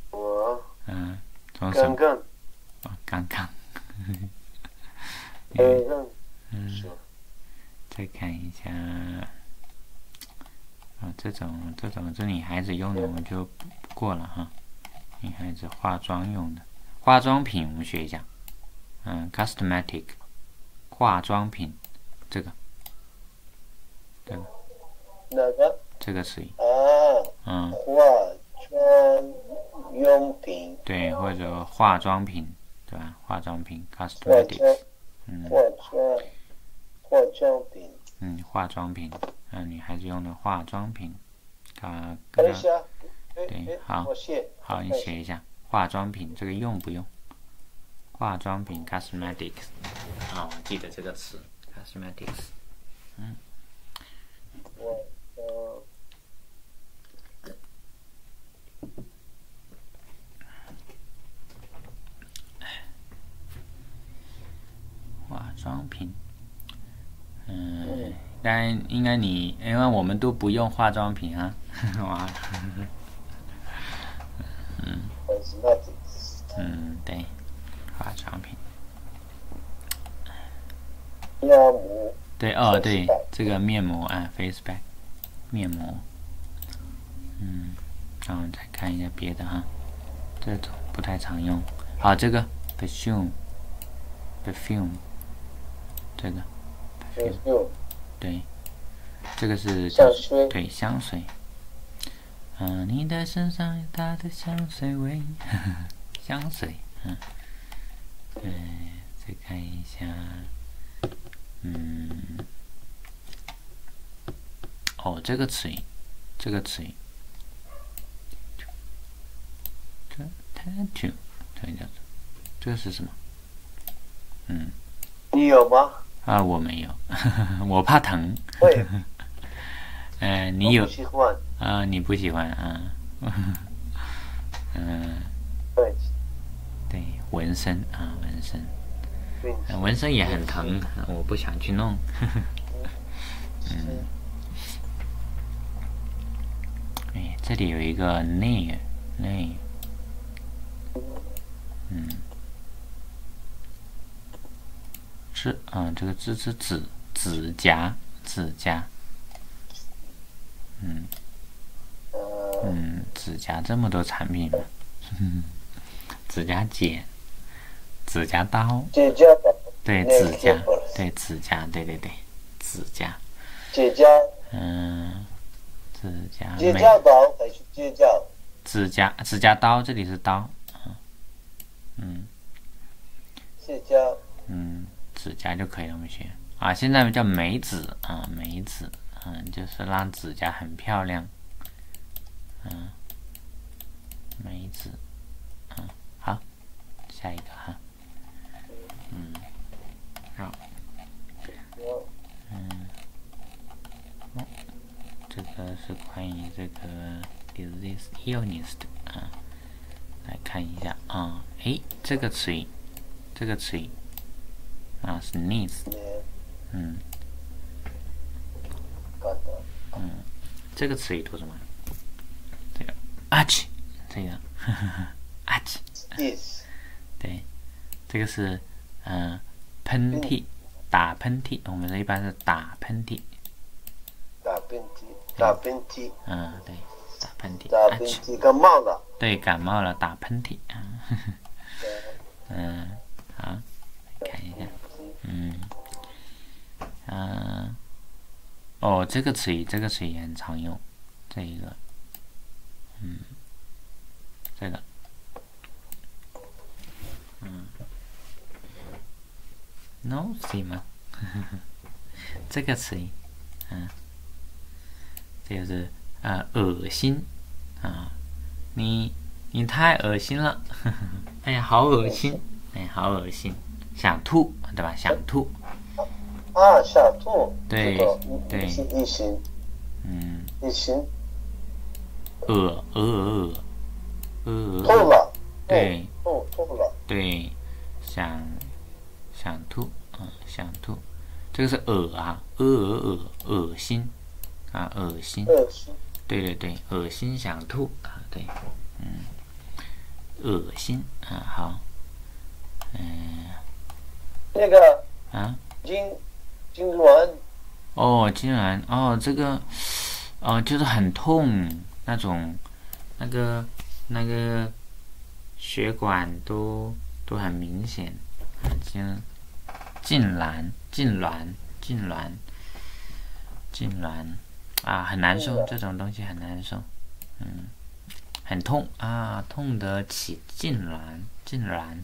S2: 我
S1: 嗯，从什么？
S2: 刚？刚
S1: 哦刚刚，
S2: 刚刚。
S1: 嗯，再看一下，哦，这种这种这女孩子用的我们就不过了哈，女孩子化妆用的化妆品我们学一下，嗯，cosmetic，化妆品，这个
S2: 这个
S1: 这个词语，
S2: 啊
S1: 嗯，
S2: 化妆用品。
S1: 对，或者化妆品，对吧？化妆品，cosmetic，
S2: 妆
S1: 嗯。
S2: 化妆化妆品，
S1: 嗯，化妆品，嗯，女孩子用的化妆品，啊，刚刚
S2: 等一下，哎哎
S1: 对好好，你写一下化妆品这个用不用？化妆品 cosmetics，啊，我记得这个词，cosmetics。嗯，
S2: 我呃，
S1: 化妆品。嗯，但应该你，因为我们都不用化妆品啊。哇
S2: ，cosmetics，
S1: 嗯，对，化妆品。
S2: 面膜，
S1: 对哦，对这个面膜啊，face back，面膜。嗯，然后再看一下别的哈，这种不太常用。好，这个 perfume，perfume，这个
S2: 就用
S1: 对，这个是
S2: 香水。
S1: 对香水。嗯、你的身上有他的香水味，香水，嗯，对，再看一下，嗯，哦，这个词语，这个词语，这 tattoo，这个叫做，这个是什么？嗯，
S2: 你有吗？
S1: 啊，我没有，我怕疼。
S2: 会，
S1: 嗯、你有
S2: 不喜欢，
S1: 啊、你不喜欢啊？嗯，
S2: 对，
S1: 对，纹身啊，纹身，纹身也很疼，我不想去弄。
S2: 嗯，
S1: 哎，这里有一个 nail nail，嗯，是啊，这个指指指指甲，指甲，嗯。
S2: 呃，
S1: 嗯，指甲这么多产品，嗯，指甲剪，指甲刀，
S2: 结痂的，
S1: 对，指甲对，指甲，对对对，指甲，
S2: 指甲，
S1: 嗯，指甲
S2: 结
S1: 美
S2: 痂刀还是指甲？
S1: 指甲指甲刀，这里是刀，嗯。
S2: 指甲，
S1: 嗯，指甲就可以了，我们学。啊，现在叫梅子啊，美指，嗯，就是让指甲很漂亮，嗯，美指，嗯，好，下一个哈，嗯，好，
S2: 有
S1: 这个是关于这个 disease illness 的啊，来看一下。啊，诶，这个词，这个词啊，sneeze，嗯，
S2: 干的，
S1: 这个词语读什么？这个啊去，这个啊去
S2: ，is
S1: 对，这个是嗯、呃喷嚏，打喷嚏，我们这一般是打喷嚏，
S2: 打喷嚏，打喷嚏，
S1: 嗯，对，打喷嚏，
S2: 打喷嚏，感冒了，
S1: 对，感冒了打喷嚏，啊，嗯，好，看一下，嗯，啊，哦，这个词语，这个词语也很常用，这一个，嗯，这个，嗯，nosy 吗？这个词语，嗯，这个是呃恶心啊，你你太恶心了，哎呀，好恶心，哎，好恶心，想吐，对吧？想吐，
S2: 啊，想吐，
S1: 对
S2: 这个
S1: 对
S2: 一行一行
S1: 嗯，
S2: 一行
S1: 恶恶恶恶
S2: 吐了，
S1: 对。
S2: 吐吐了，
S1: 对，想想吐，嗯，想吐，这个是恶啊，恶恶恶恶心。啊，恶心，
S2: 恶心，
S1: 对对对，恶心想吐啊，对，嗯，恶心啊，好，嗯。
S2: 那个
S1: 啊，
S2: 痉痉挛，
S1: 哦，痉挛哦，这个哦，就是很痛那种，那个那个血管都都很明显，啊，痉痉挛痉挛痉挛痉挛啊，很难受，这种东西很难受，嗯，很痛啊，痛得起痉挛痉挛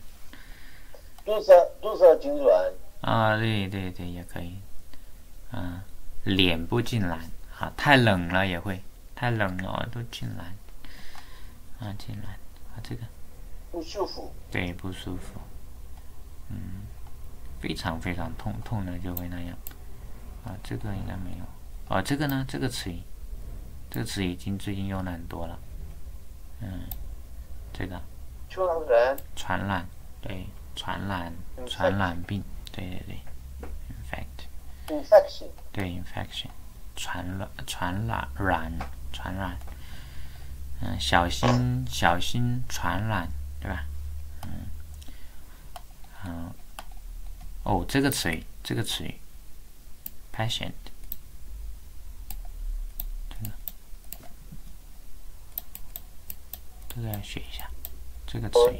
S2: 多少多少痉挛，
S1: 啊，对对对，也可以，啊，脸部痉挛，啊，太冷了也会，太冷了都痉挛，啊，痉挛，啊，这个。
S2: 不舒服，
S1: 对不舒服，嗯，非常非常痛痛的就会那样。啊，这个应该没有。哦，这个呢？这个词语，这个词已经最近用的很多了。嗯，这个。
S2: 传染
S1: 传染，对，传染传染病，对对对
S2: ，infect，infection
S1: 对 infection，传染传染染传染。嗯，小心小心传染，对吧？嗯，好。哦，这个词语，这个词。语，patient，这个这个要学一下，这个词。语。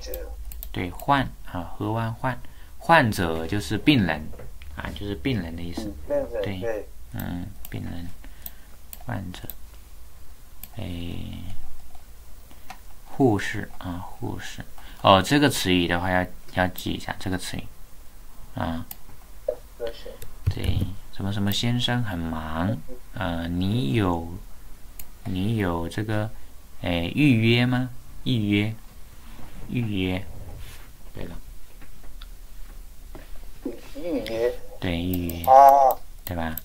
S1: 对，患啊，河湾患，患者就是病人啊，就是病人的意思。对
S2: 对。
S1: 嗯，病人，患者，哎，护士啊，护士。哦，这个词语的话要要记一下这个词语。啊，对，什么什么先生很忙，呃，你有你有这个哎预约吗？预约，预约，对了，
S2: 预约
S1: 对预约，
S2: 啊，
S1: 对吧？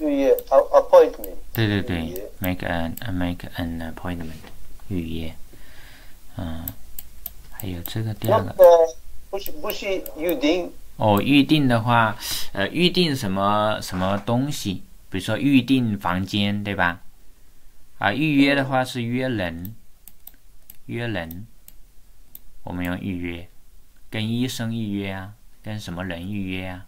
S2: 预约 appointment
S1: 对对对，make an uh, make an appointment，预约，嗯，还有这个第二个。
S2: 不是不是预定。
S1: 哦，预定的话，呃，预定什么什么东西，比如说预定房间，对吧？啊，预约的话是约人，约人，我们用预约，跟医生预约啊，跟什么人预约啊？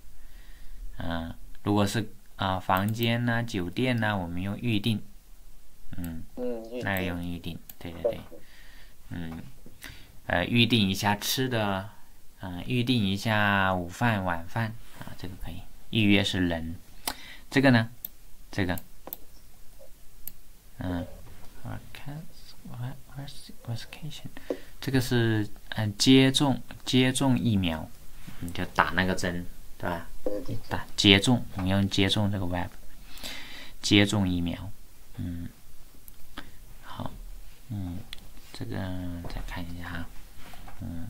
S1: 嗯，如果是啊房间呐、酒店呐、我们用预定，嗯。
S2: 嗯
S1: 那个用预定，对对对，嗯，呃，预定一下吃的，嗯、预定一下午饭晚饭啊，这个可以。预约是人，这个呢，这个，嗯，vacation，这个是嗯、呃接种接种疫苗，你就打那个针，对吧？打接种，我们用接种这个 web，接种疫苗，嗯，好，嗯，这个再看一下哈，嗯，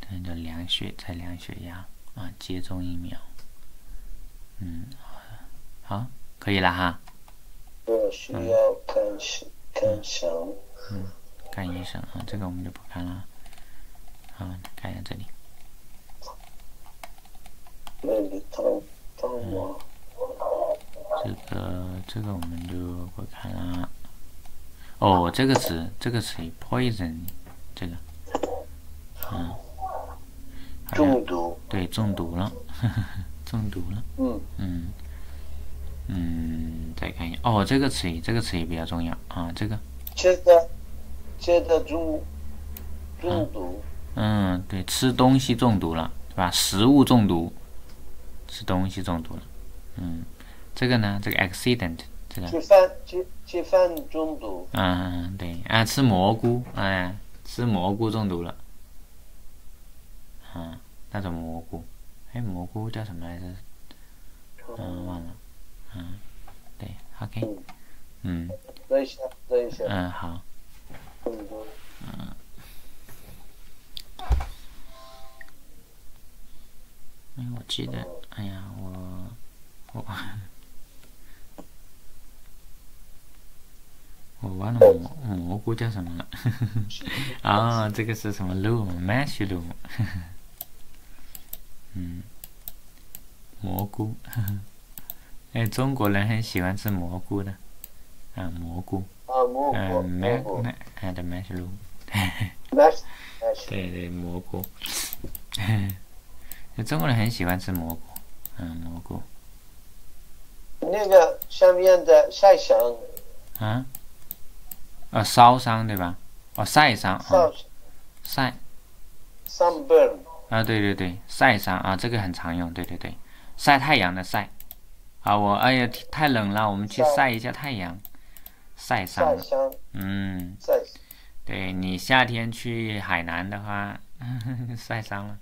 S1: 这叫量血，再量血压。啊，接种疫苗，嗯，好，可以了哈，
S2: 我需要看是看上
S1: 看医生啊，这个我们就不看了，好，看一下这里。
S2: 那里汤汤我
S1: 这个这个我们就不看了。哦，这个词这个词 poison，这个，嗯，
S2: 中毒。
S1: 对中毒了，中毒了，
S2: 嗯。
S1: 嗯。嗯，再看一下，哦，这个词语这个词语比较重要啊，这个，
S2: 觉得觉得中中毒
S1: 嗯，对，吃东西中毒了，对吧？食物中毒，吃东西中毒了，嗯，这个呢，这个 accident，这个。
S2: 吃饭吃吃饭中毒。
S1: 嗯，对，啊，吃蘑菇，哎，吃蘑菇中毒了，嗯，那种蘑菇，哎，蘑菇叫什么来着？嗯，忘了，嗯，对，OK，嗯。
S2: 等一下等一下。
S1: 嗯，好，
S2: 嗯。
S1: 哎，我记得，哎呀，我我 我忘了蘑蘑菇叫什么？了，啊、这个是什么肉？mushroom，嗯，蘑菇，哎，中国人很喜欢吃蘑菇的，啊，蘑菇，
S2: 啊蘑菇
S1: 嗯
S2: 蘑菇。
S1: 啊的 mushroom，mash
S2: mash
S1: 对对，蘑菇，中国人很喜欢吃蘑菇，嗯，蘑菇，
S2: 那个下面的晒伤
S1: 啊，呃，烧伤对吧？哦，晒伤啊，晒。
S2: sunburn
S1: 啊，对对对，晒伤啊，这个很常用，对对对，晒太阳的晒，啊，我哎呀太冷了，我们去
S2: 晒。
S1: 晒一下太阳，晒伤。了，
S2: 晒伤。
S1: 嗯，
S2: 晒
S1: 对你夏天去海南的话，晒伤了，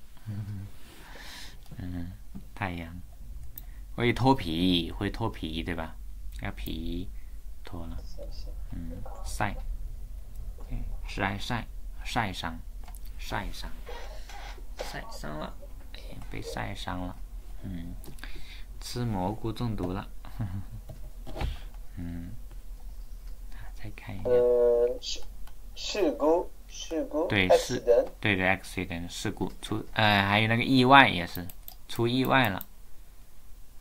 S1: 嗯，太阳。会脱皮，会脱皮，对吧？要皮脱了，嗯，晒，对，晒晒晒伤，晒伤，晒伤了，哎，被晒伤了，嗯，吃蘑菇中毒了，嗯，再看一下，
S2: 呃，事事故事故
S1: 对是对对，accident 事故出，呃，还有那个意外也是出意外了，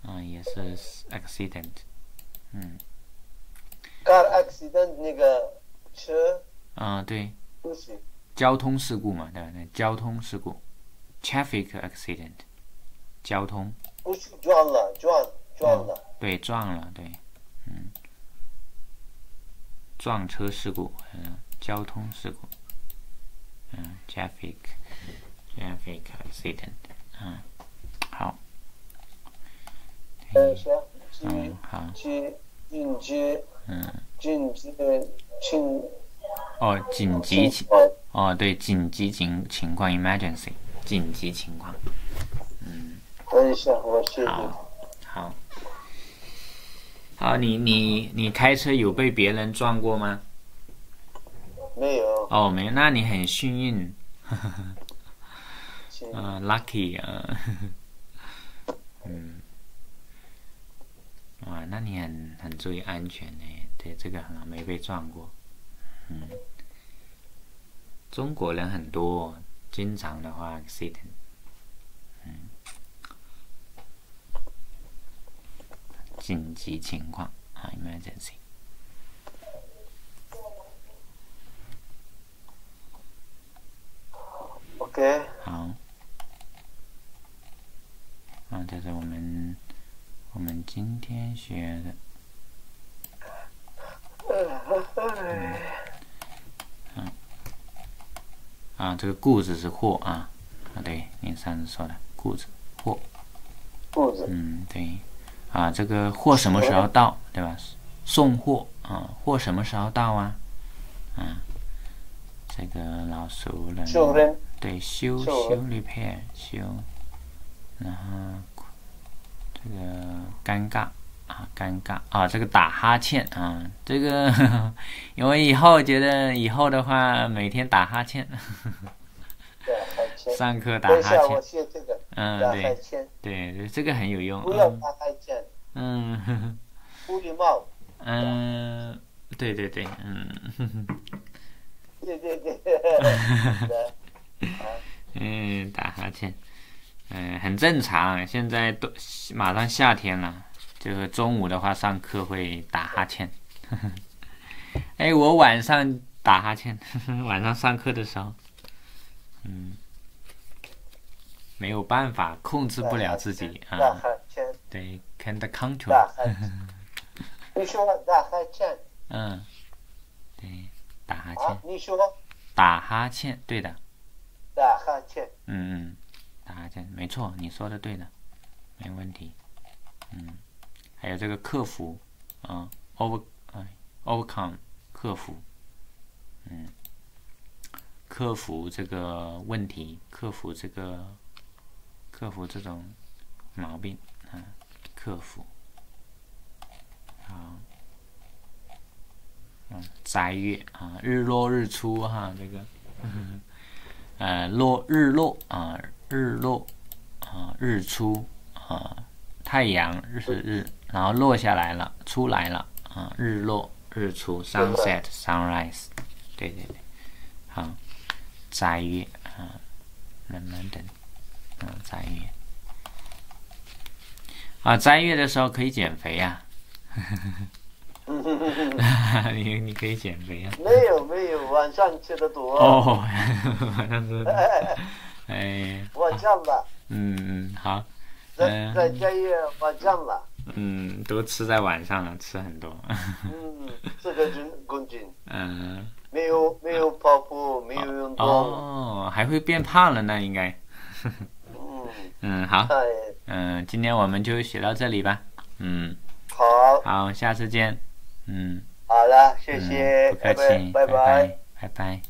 S1: 嗯，也是 accident，嗯。
S2: car accident 那个车。
S1: 嗯，对，交通事故嘛，对吧？那，交通事故，traffic accident，交通，
S2: 不是撞了撞撞了，
S1: 对，撞了，对，嗯，撞车事故，嗯，交通事故，嗯，traffic，traffic accident，嗯，好，
S2: 等
S1: 嗯
S2: 紧，
S1: 好，
S2: 急紧急
S1: 嗯，
S2: 紧急情
S1: 哦，紧急情，哦，对，紧急情情况，emergency，紧急情况，嗯。
S2: 等一下，我写的
S1: 好，好，好，你你你开车有被别人撞过吗？
S2: 没有，
S1: 哦，没，那你很幸运，
S2: 请
S1: 嗯、l u c k y 啊，嗯，哇，那你很很注意安全呢，对，这个好像，没被撞过，嗯，中国人很多，经常的话 accident，紧急情况啊
S2: ，emergency，OK，
S1: 好，啊，这是我们我们今天学的。嗯。啊，这个故事是货啊，啊，对，你上次说的故事货，嗯，对，啊，这个货什么时候到，对吧？送货啊，货什么时候到啊？啊，这个老熟人，对，修
S2: 修
S1: 修 repair 修，然后这个尴尬啊，尴尬啊，这个打哈欠啊，这个 因为以后觉得以后的话，每天打哈欠。上课打哈欠，
S2: 写这个
S1: 嗯，对
S2: 鲜，
S1: 对对，这个很有用，
S2: 不要
S1: 嗯。对对对，嗯。
S2: 对对，对。
S1: 嗯，打哈欠，嗯，很正常。现在都马上夏天了，就是中午的话上课会打哈欠。哎，我晚上打哈欠，晚上上课的时候，嗯，没有办法控制不了自己
S2: 打
S1: 啊。对，can't control。
S2: 你说打哈欠
S1: 嗯，对，打哈
S2: 啊
S1: 欠，？
S2: 你说
S1: 打哈欠，对的。
S2: 打哈欠，
S1: 嗯嗯，打哈欠，没错，你说的对的，没问题。嗯，还有这个克服，啊、o v e r 哎，overcome，克服，嗯，克服这个问题，克服这个，克服这种毛病，啊、克服。好，嗯，斋月啊，日落日出哈，这个。呃，落日落啊、日落啊、日出啊、太阳日日，然后落下来了，出来了啊、日落日出，sunset sunrise，对对对，好，斋月啊，慢慢等，嗯，斋月。啊，斋月的时候可以减肥呀、你你可以减肥啊。
S2: 没有没有，晚上吃的多，
S1: 哦，好像是，哎，
S2: 晚上了，
S1: 嗯嗯，好，
S2: 在
S1: 嗯。
S2: 在斋月晚上了，
S1: 嗯，都吃在晚上了，吃很多，
S2: 嗯，这个是公斤，
S1: 嗯，
S2: 没有没有跑步，没有运动，
S1: 哦，还会变胖了呢，应该，
S2: 嗯，
S1: 嗯，好，
S2: 哎，
S1: 嗯，今天我们就写到这里吧，嗯，
S2: 好，
S1: 好，下次见，嗯，
S2: 好了，谢
S1: 嗯
S2: 谢，
S1: 不客气，
S2: 拜拜。
S1: 拜拜。